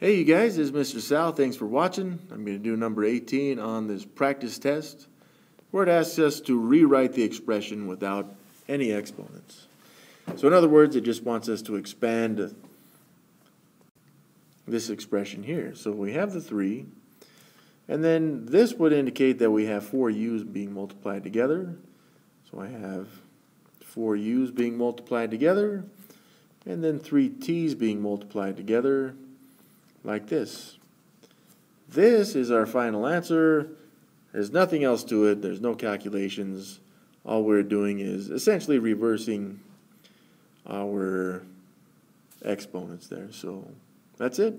Hey you guys, this is Mr. Sal. Thanks for watching. I'm going to do number 18 on this practice test where it asks us to rewrite the expression without any exponents. So in other words, it just wants us to expand this expression here. So we have the 3, and then this would indicate that we have four u's being multiplied together. So I have four u's being multiplied together, and then three t's being multiplied together like this. This is our final answer. There's nothing else to it. There's no calculations. All we're doing is essentially reversing our exponents there. So that's it.